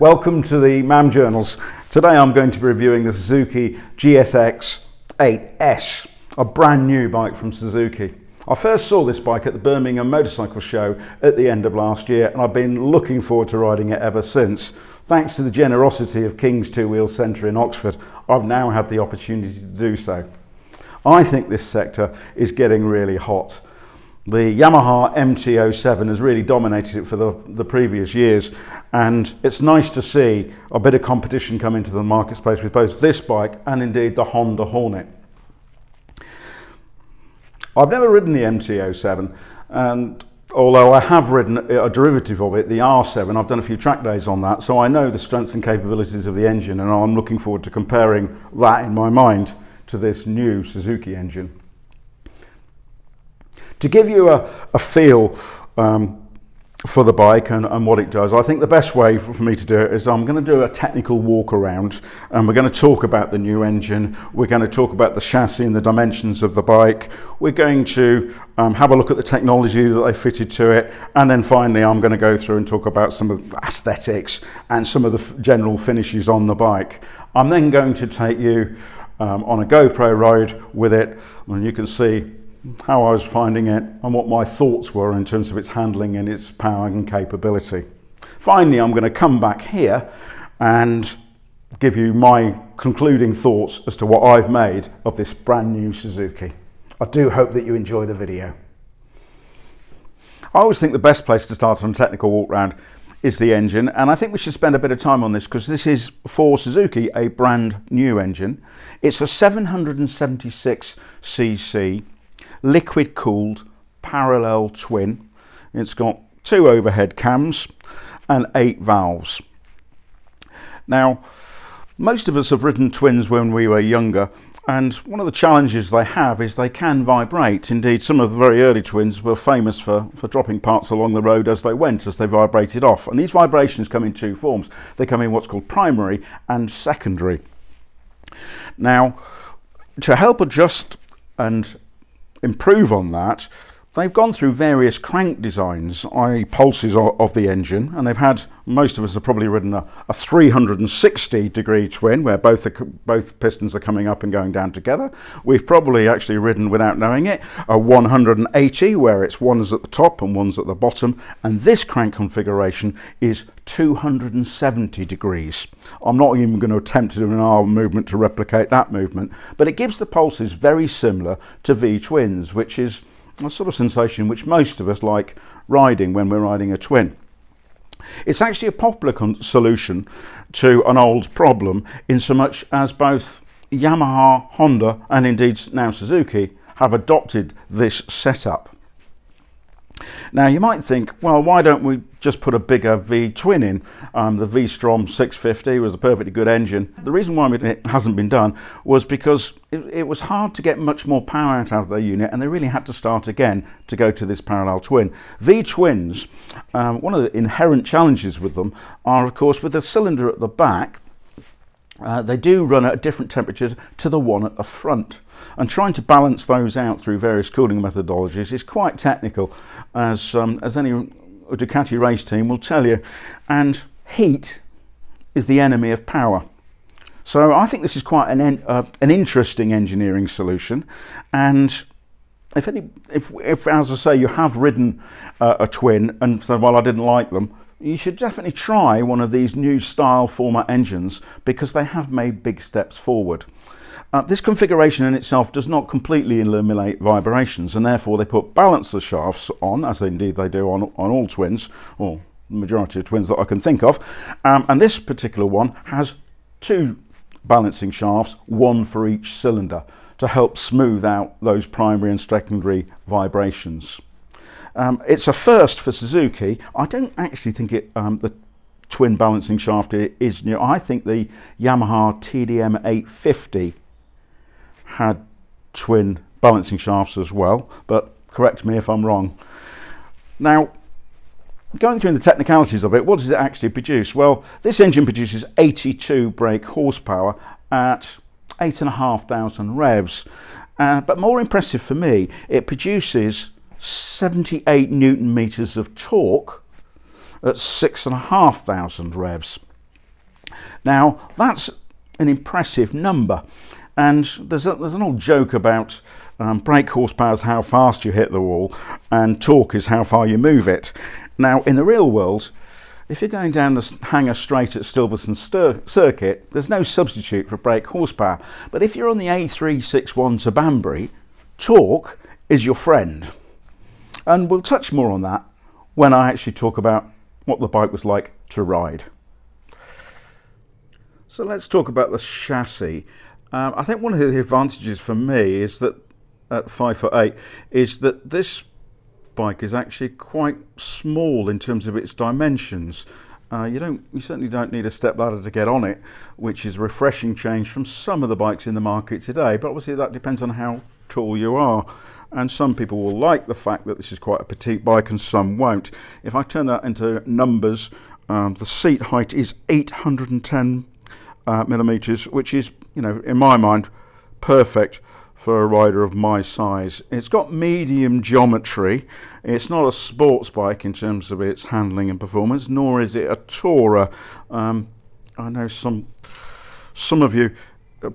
Welcome to the MAM Journals. Today I'm going to be reviewing the Suzuki GSX 8S, a brand new bike from Suzuki. I first saw this bike at the Birmingham Motorcycle Show at the end of last year and I've been looking forward to riding it ever since. Thanks to the generosity of King's Two Wheel Centre in Oxford, I've now had the opportunity to do so. I think this sector is getting really hot. The Yamaha MT-07 has really dominated it for the, the previous years and it's nice to see a bit of competition come into the market space with both this bike and indeed the Honda Hornet. I've never ridden the MT-07 and although I have ridden a derivative of it, the R7, I've done a few track days on that, so I know the strengths and capabilities of the engine and I'm looking forward to comparing that in my mind to this new Suzuki engine. To give you a, a feel um, for the bike and, and, what it does, I think the best way for, for me to do it is I'm going to do a technical walk around and we're going to talk about the new engine, we're going to talk about the chassis and the dimensions of the bike, we're going to um, have a look at the technology that they fitted to it and then finally I'm going to go through and talk about some of the aesthetics and some of the general finishes on the bike. I'm then going to take you um, on a GoPro ride with it and you can see how I was finding it and what my thoughts were in terms of its handling and its power and capability. Finally, I'm going to come back here and give you my concluding thoughts as to what I've made of this brand new Suzuki. I do hope that you enjoy the video. I always think the best place to start on a technical walk round is the engine and I think we should spend a bit of time on this because this is for Suzuki a brand new engine. It's a 776cc liquid cooled parallel twin. It's got two overhead cams and eight valves. Now, most of us have ridden twins when we were younger and one of the challenges they have is they can vibrate. Indeed, some of the very early twins were famous for, for dropping parts along the road as they went, as they vibrated off. And these vibrations come in two forms. They come in what's called primary and secondary. Now, to help adjust and improve on that, they've gone through various crank designs, i.e. pulses of the engine, and they've had, most of us have probably ridden a, a 360 degree twin where both, both pistons are coming up and going down together. We've probably actually ridden without knowing it, a 180 where it's one's at the top and one's at the bottom, and this crank configuration is 270 degrees. I'm not even going to attempt to do an arm movement to replicate that movement, but it gives the pulses very similar to V-twins, which is a sort of sensation which most of us like riding when we're riding a twin. It's actually a popular solution to an old problem in so much as both Yamaha, Honda and indeed now Suzuki have adopted this setup. Now you might think, well, why don't we just put a bigger V-twin in? Um, the V-Strom 650 was a perfectly good engine. The reason why it hasn't been done was because it, it was hard to get much more power out of their unit and they really had to start again to go to this parallel twin. V-twins, um, one of the inherent challenges with them are of course with the cylinder at the back, uh, they do run at different temperature to the one at the front. And trying to balance those out through various cooling methodologies is quite technical, as, um, as any Ducati race team will tell you. And heat is the enemy of power. So I think this is quite an, uh, an interesting engineering solution. And if, any, if, if, as I say, you have ridden uh, a twin and said, well, I didn't like them, you should definitely try one of these new style former engines because they have made big steps forward. Uh, this configuration in itself does not completely eliminate vibrations and therefore they put balancer shafts on, as indeed they do on, on all twins, or the majority of twins that I can think of. Um, and this particular one has two balancing shafts, one for each cylinder, to help smooth out those primary and secondary vibrations. Um, it's a first for Suzuki. I don't actually think it um, the twin balancing shaft is new. I think the Yamaha TDM 850 had twin balancing shafts as well, but correct me if I'm wrong. Now, going through the technicalities of it, what does it actually produce? Well, this engine produces 82 brake horsepower at 8,500 revs. Uh, but more impressive for me, it produces 78 newton meters of torque at 6,500 revs. Now, that's an impressive number. And there's, a, there's an old joke about um, brake horsepower is how fast you hit the wall, and torque is how far you move it. Now, in the real world, if you're going down the Hangar Straight at Silverstone circuit, there's no substitute for brake horsepower. But if you're on the A361 to Banbury, torque is your friend. And we'll touch more on that when I actually talk about what the bike was like to ride. So let's talk about the chassis. Um, I think one of the advantages for me is that at five foot eight is that this bike is actually quite small in terms of its dimensions. Uh, you don't, you certainly don't need a step ladder to get on it, which is a refreshing change from some of the bikes in the market today. But obviously that depends on how tall you are. And some people will like the fact that this is quite a petite bike and some won't. If I turn that into numbers, um, the seat height is 810 uh, millimeters, which is, you know, in my mind, perfect for a rider of my size. It's got medium geometry. It's not a sports bike in terms of its handling and performance, nor is it a tourer. Um, I know some some of you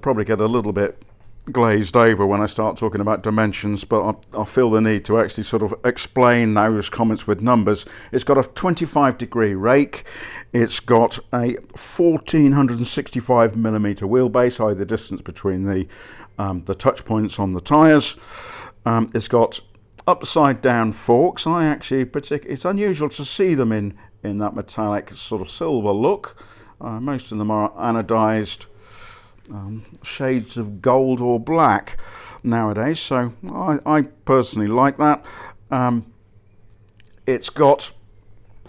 probably get a little bit glazed over when I start talking about dimensions, but I, I, feel the need to actually sort of explain those comments with numbers. It's got a 25 degree rake, it's got a 1465 millimeter wheelbase, i.e. the distance between the, um, the touch points on the tyres. Um, it's got upside down forks. I actually, partic- it's unusual to see them in, in that metallic sort of silver look. Uh, most of them are anodized um, shades of gold or black nowadays. So I, I personally like that. Um, it's got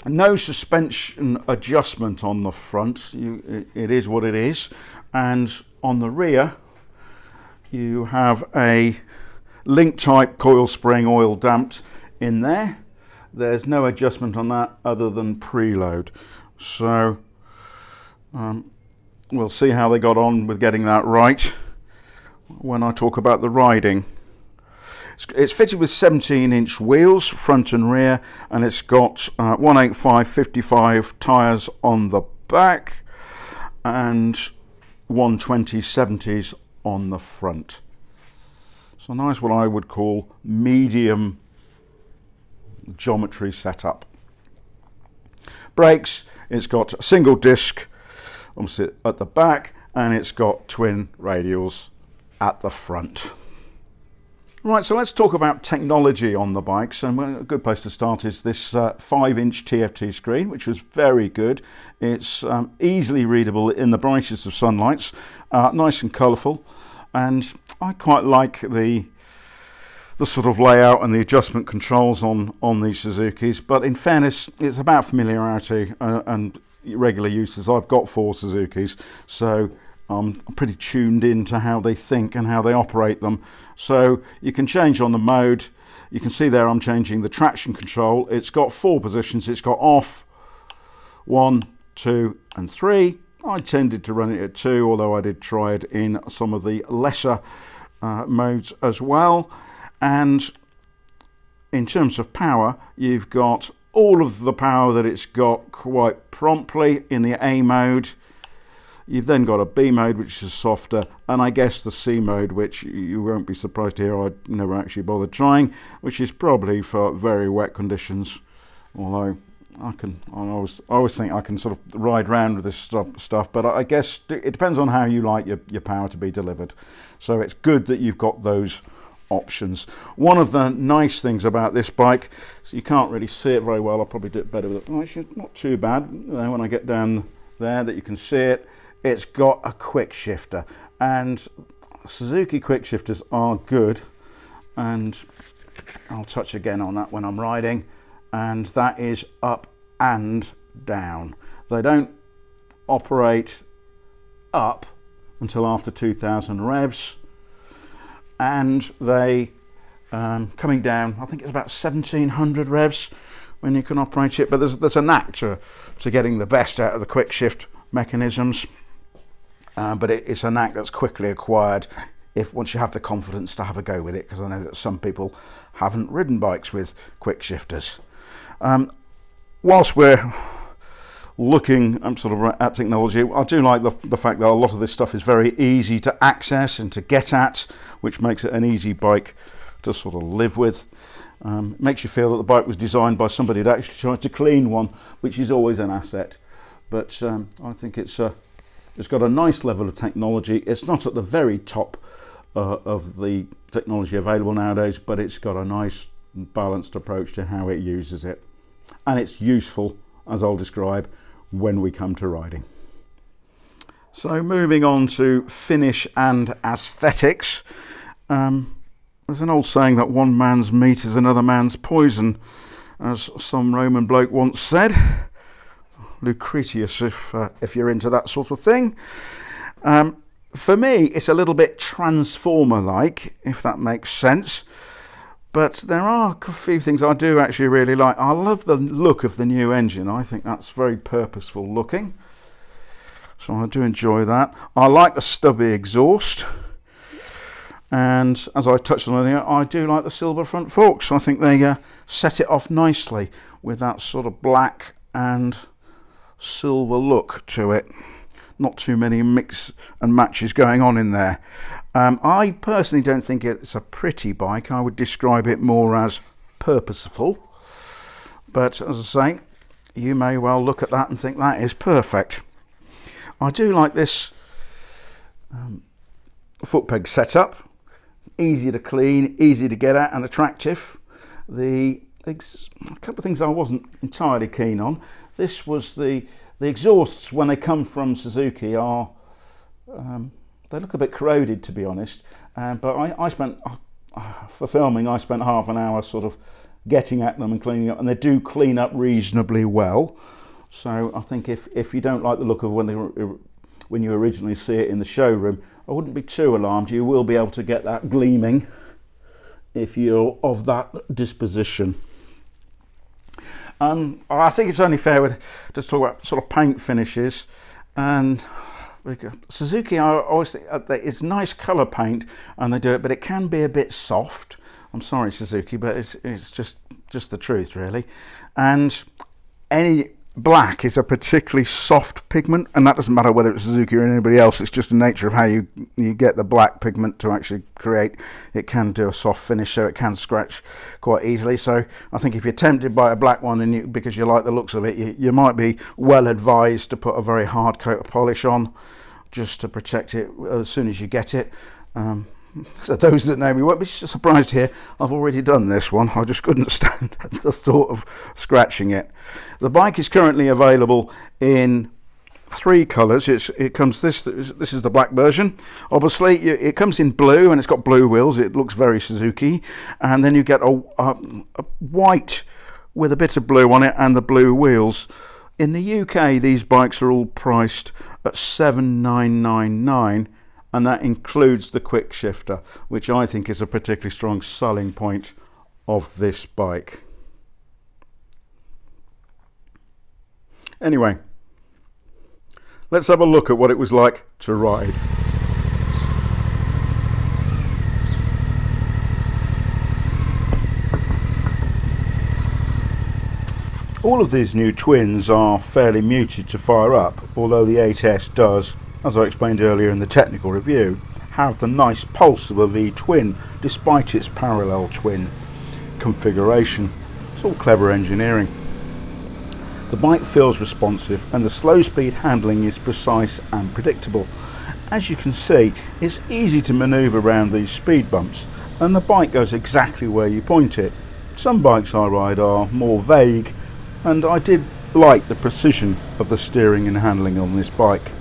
no suspension adjustment on the front. You, it, it is what it is. And on the rear, you have a link type coil spring oil damped in there. There's no adjustment on that other than preload. So um, we'll see how they got on with getting that right when I talk about the riding. It's, fitted with 17 inch wheels, front and rear, and it's got uh, 185 55 tyres on the back and 120 70s on the front. So nice what I would call medium geometry setup. Brakes, it's got a single disc obviously at the back and it's got twin radials at the front. Right, so let's talk about technology on the bikes. And a good place to start is this uh, 5 inch TFT screen, which was very good. It's um, easily readable in the brightest of sunlights, uh, nice and colourful. And I quite like the the sort of layout and the adjustment controls on, on these Suzuki's. But in fairness, it's about familiarity uh, and regular uses. I've got four Suzuki's, so I'm pretty tuned in to how they think and how they operate them. So you can change on the mode. You can see there I'm changing the traction control. It's got four positions. It's got off, one, two, and three. I tended to run it at two, although I did try it in some of the lesser uh, modes as well. And in terms of power, you've got all of the power that it's got quite promptly in the A mode. You've then got a B mode, which is softer, and I guess the C mode, which you won't be surprised to hear I never actually bothered trying, which is probably for very wet conditions. Although I can, I always, I always think I can sort of ride around with this stuff, but I guess it depends on how you like your, your power to be delivered. So it's good that you've got those options. One of the nice things about this bike, so you can't really see it very well, I'll probably do it better with it. Actually, not too bad. when I get down there that you can see it, it's got a quick shifter. And Suzuki quick shifters are good. And I'll touch again on that when I'm riding. And that is up and down. They don't operate up until after 2000 revs and they um, coming down I think it's about 1700 revs when you can operate it but there's, there's a knack to, to getting the best out of the quick shift mechanisms uh, but it, it's a knack that's quickly acquired if once you have the confidence to have a go with it because I know that some people haven't ridden bikes with quick shifters. Um, whilst we're looking um, sort of at technology, I do like the, the fact that a lot of this stuff is very easy to access and to get at, which makes it an easy bike to sort of live with. Um, it makes you feel that the bike was designed by somebody that actually tried to clean one, which is always an asset. But um, I think it's a, uh, it's got a nice level of technology. It's not at the very top uh, of the technology available nowadays, but it's got a nice balanced approach to how it uses it. And it's useful, as I'll describe, when we come to riding. So moving on to finish and aesthetics. Um, there's an old saying that one man's meat is another man's poison, as some Roman bloke once said. Lucretius, if uh, if you're into that sort of thing. Um, for me, it's a little bit transformer-like, if that makes sense. But there are a few things I do actually really like. I love the look of the new engine. I think that's very purposeful looking. So I do enjoy that. I like the stubby exhaust. And as I touched on earlier, I do like the silver front forks. I think they uh, set it off nicely with that sort of black and silver look to it. Not too many mix and matches going on in there. Um, I personally don't think it's a pretty bike. I would describe it more as purposeful. But as I say, you may well look at that and think that is perfect. I do like this um, foot peg setup. Easy to clean, easy to get at and attractive. The a couple of things I wasn't entirely keen on. This was the the exhausts when they come from Suzuki are um, they look a bit corroded to be honest. Uh, but I, I spent uh, for filming I spent half an hour sort of getting at them and cleaning up, and they do clean up reasonably well. So I think if if you don't like the look of when they when you originally see it in the showroom, I wouldn't be too alarmed. You will be able to get that gleaming if you're of that disposition. Um, I think it's only fair to talk about sort of paint finishes and Suzuki I always think it's nice colour paint and they do it but it can be a bit soft I'm sorry Suzuki but it's, it's just just the truth really and any black is a particularly soft pigment and that doesn't matter whether it's Suzuki or anybody else it's just the nature of how you you get the black pigment to actually create it can do a soft finish so it can scratch quite easily. So I think if you're tempted by a black one and you because you like the looks of it you, you might be well advised to put a very hard coat of polish on just to protect it as soon as you get it. Um, so those that know me won't be surprised here. I've already done this one. I just couldn't stand the thought of scratching it. The bike is currently available in three colours. It's, it comes this this is the black version. Obviously, it comes in blue and it's got blue wheels. It looks very Suzuki, and then you get a, a, a white with a bit of blue on it and the blue wheels. In the UK, these bikes are all priced at seven nine nine nine and that includes the quick shifter, which I think is a particularly strong selling point of this bike. Anyway, let's have a look at what it was like to ride. All of these new twins are fairly muted to fire up, although the 8S does as I explained earlier in the technical review, have the nice pulse of a V-twin despite its parallel twin configuration. It's all clever engineering. The bike feels responsive and the slow speed handling is precise and predictable. As you can see, it's easy to manoeuvre around these speed bumps and the bike goes exactly where you point it. Some bikes I ride are more vague and I did like the precision of the steering and handling on this bike.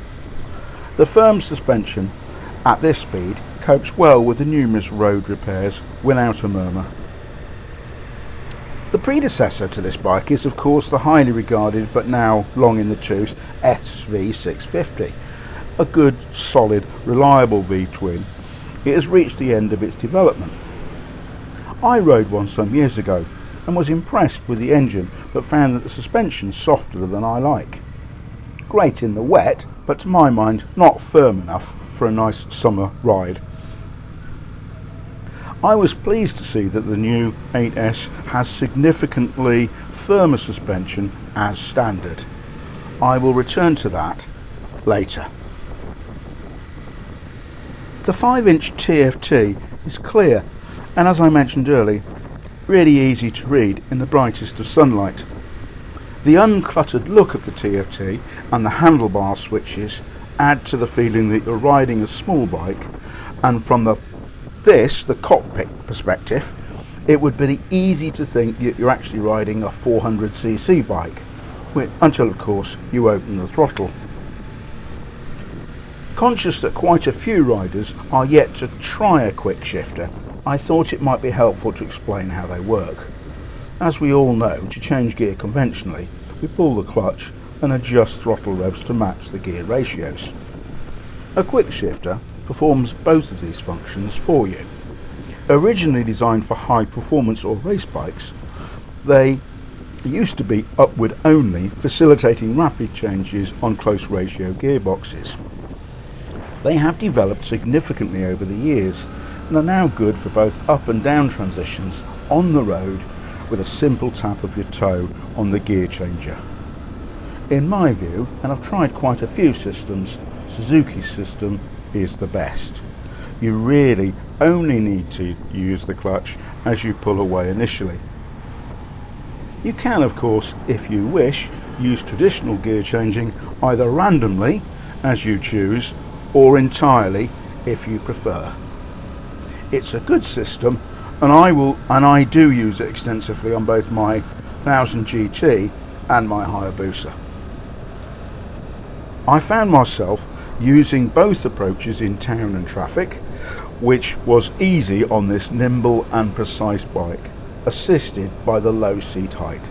The firm suspension at this speed copes well with the numerous road repairs without a murmur. The predecessor to this bike is of course the highly regarded but now long in the tooth SV650. A good, solid, reliable V-twin, it has reached the end of its development. I rode one some years ago and was impressed with the engine but found that the suspension softer than I like. Great in the wet but to my mind not firm enough for a nice summer ride. I was pleased to see that the new 8S has significantly firmer suspension as standard. I will return to that later. The 5 inch TFT is clear and as I mentioned earlier, really easy to read in the brightest of sunlight. The uncluttered look of the TFT and the handlebar switches add to the feeling that you're riding a small bike and from the this, the cockpit perspective, it would be easy to think that you're actually riding a 400cc bike, until of course you open the throttle. Conscious that quite a few riders are yet to try a quick shifter, I thought it might be helpful to explain how they work. As we all know, to change gear conventionally, we pull the clutch and adjust throttle revs to match the gear ratios. A quick shifter performs both of these functions for you. Originally designed for high performance or race bikes, they used to be upward only, facilitating rapid changes on close ratio gearboxes. They have developed significantly over the years and are now good for both up and down transitions on the road with a simple tap of your toe on the gear changer. In my view, and I've tried quite a few systems, Suzuki's system is the best. You really only need to use the clutch as you pull away initially. You can of course, if you wish, use traditional gear changing either randomly as you choose or entirely if you prefer. It's a good system and I will and I do use it extensively on both my 1000 GT and my Hayabusa. I found myself using both approaches in town and traffic, which was easy on this nimble and precise bike, assisted by the low seat height.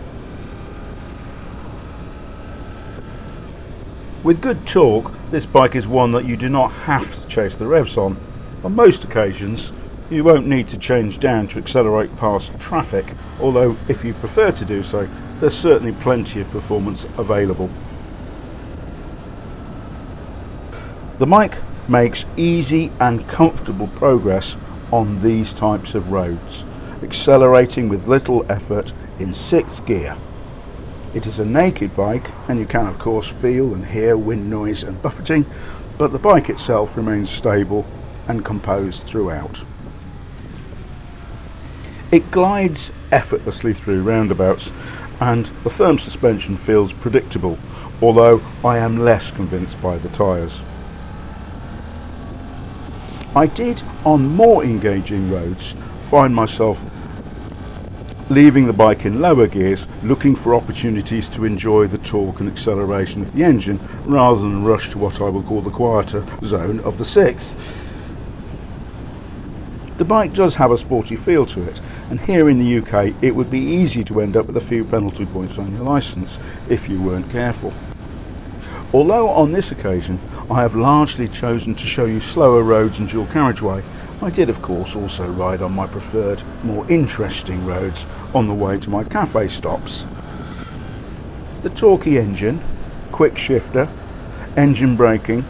With good torque, this bike is one that you do not have to chase the revs on. On most occasions, you won't need to change down to accelerate past traffic, although if you prefer to do so, there's certainly plenty of performance available. The mic makes easy and comfortable progress on these types of roads, accelerating with little effort in sixth gear. It is a naked bike and you can of course feel and hear wind noise and buffeting, but the bike itself remains stable and composed throughout. It glides effortlessly through roundabouts and the firm suspension feels predictable, although I am less convinced by the tyres. I did, on more engaging roads, find myself leaving the bike in lower gears, looking for opportunities to enjoy the torque and acceleration of the engine, rather than rush to what I will call the quieter zone of the sixth. The bike does have a sporty feel to it, and here in the UK it would be easy to end up with a few penalty points on your licence if you weren't careful. Although on this occasion I have largely chosen to show you slower roads and dual carriageway, I did of course also ride on my preferred, more interesting roads on the way to my cafe stops. The Torquey engine, quick shifter, engine braking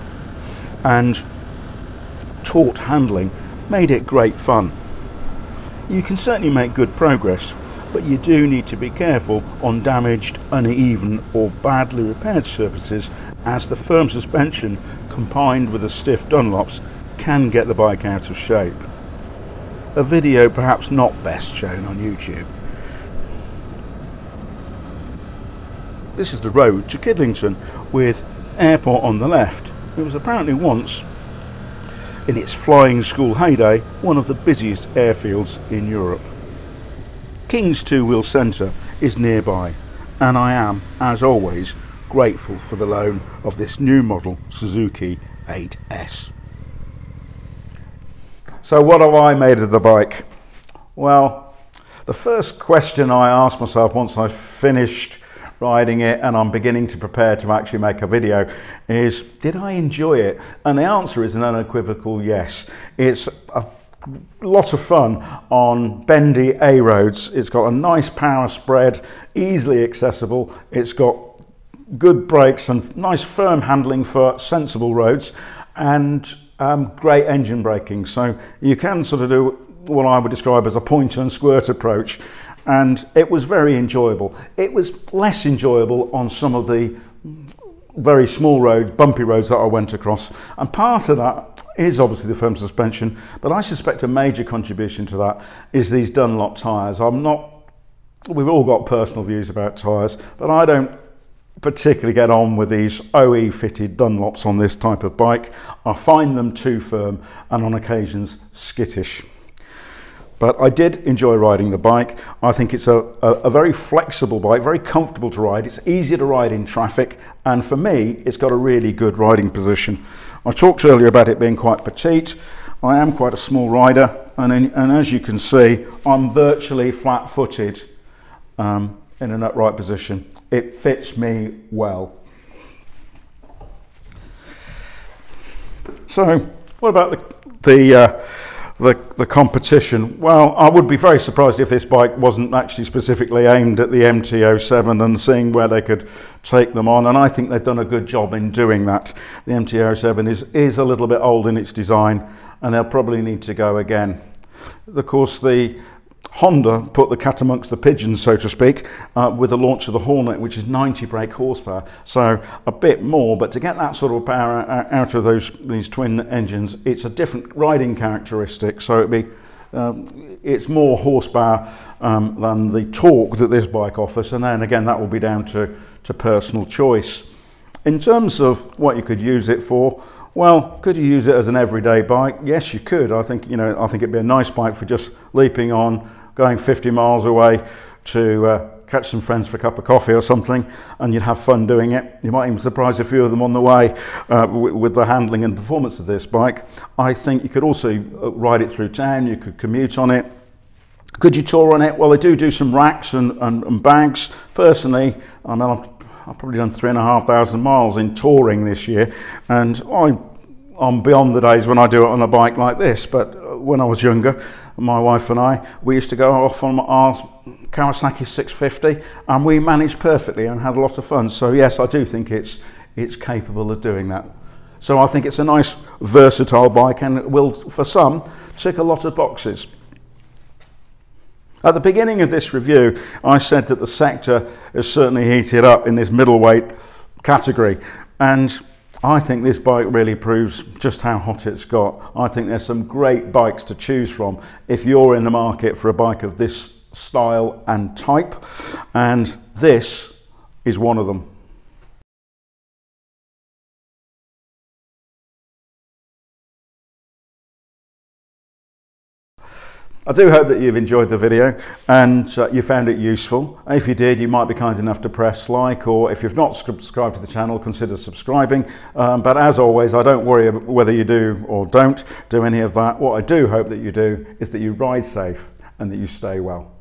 and taut handling made it great fun. You can certainly make good progress but you do need to be careful on damaged, uneven or badly repaired surfaces as the firm suspension combined with the stiff Dunlops can get the bike out of shape. A video perhaps not best shown on YouTube. This is the road to Kidlington with airport on the left. It was apparently once, in its flying school heyday, one of the busiest airfields in Europe. King's Two Wheel Centre is nearby and I am, as always, grateful for the loan of this new model Suzuki 8S. So what have I made of the bike? Well, the first question I asked myself once I finished riding it and I'm beginning to prepare to actually make a video is, did I enjoy it? And the answer is an unequivocal yes. It's a lot of fun on bendy A roads. It's got a nice power spread, easily accessible. It's got good brakes and nice firm handling for sensible roads and um, great engine braking. So you can sort of do what I would describe as a pointer point and squirt approach. And it was very enjoyable. It was less enjoyable on some of the very small roads, bumpy roads that I went across. And part of that is obviously the firm suspension, but I suspect a major contribution to that is these Dunlop tyres. I'm not, we've all got personal views about tyres, but I don't particularly get on with these OE fitted Dunlops on this type of bike. I find them too firm and on occasions skittish. But I did enjoy riding the bike. I think it's a, a, a, very flexible bike, very comfortable to ride. It's easy to ride in traffic. And for me, it's got a really good riding position. I talked earlier about it being quite petite. I am quite a small rider. And, in, and as you can see, I'm virtually flat footed um, in an upright position. It fits me well. So, what about the, the uh, the, the competition. Well, I would be very surprised if this bike wasn't actually specifically aimed at the MT-07 and seeing where they could take them on. And I think they've done a good job in doing that. The MT-07 is, is a little bit old in its design and they'll probably need to go again. Of course, the Honda put the cat amongst the pigeons, so to speak, uh, with the launch of the Hornet, which is 90 brake horsepower. So a bit more, but to get that sort of power out of those these twin engines, it's a different riding characteristic. So it'd be um, it's more horsepower um, than the torque that this bike offers, and then again that will be down to, to personal choice. In terms of what you could use it for, well, could you use it as an everyday bike? Yes, you could. I think you know. I think it'd be a nice bike for just leaping on, going 50 miles away to uh, catch some friends for a cup of coffee or something, and you'd have fun doing it. You might even surprise a few of them on the way uh, with the handling and performance of this bike. I think you could also uh, ride it through town, you could commute on it. Could you tour on it? Well, they do do some racks and, and, and bags. Personally, I mean, I've, I've probably done three and a half thousand miles in touring this year, and I I'm beyond the days when I do it on a bike like this, but when I was younger, my wife and I, we used to go off on our Kawasaki 650 and we managed perfectly and had a lot of fun. So yes, I do think it's, it's capable of doing that. So I think it's a nice versatile bike and it will, for some, tick a lot of boxes. At the beginning of this review, I said that the sector has certainly heated up in this middleweight category. And I think this bike really proves just how hot it's got. I think there's some great bikes to choose from if you're in the market for a bike of this style and type, and this is one of them. I do hope that you've enjoyed the video and uh, you found it useful. If you did, you might be kind enough to press like, or if you've not subscribed to the channel, consider subscribing. Um, but as always, I don't worry whether you do or don't do any of that. What I do hope that you do is that you ride safe and that you stay well.